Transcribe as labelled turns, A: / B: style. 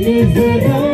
A: Yes,